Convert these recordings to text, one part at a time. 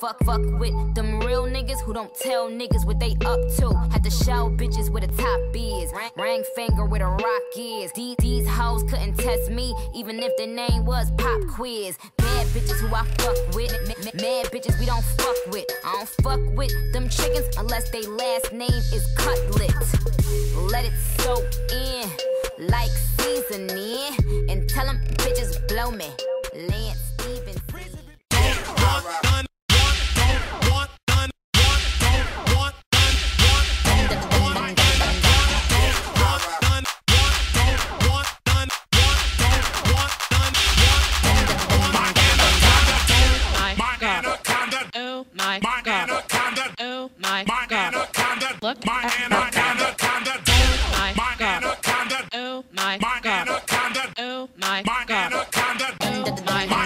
Fuck, fuck with them real niggas who don't tell niggas what they up to. Had to show bitches where the top is. Ring finger where the rock is. These, these hoes couldn't test me, even if the name was Pop Quiz. Mad bitches who I fuck with. Mad bitches we don't fuck with. I don't fuck with them chickens unless they last name is Cutlet. Let it soak in like seasoning. And tell them bitches blow me. Lance Her back. Oh my god. Oh my god. Oh my god. Oh my god. Oh my god.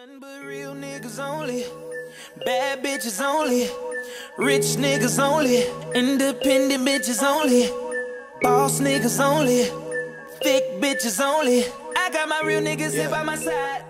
Nothing but real niggas only. Bad bitches only. Rich niggas only. Independent bitches only. Boss niggas only. Thick bitches only. I got my real niggas here by my side.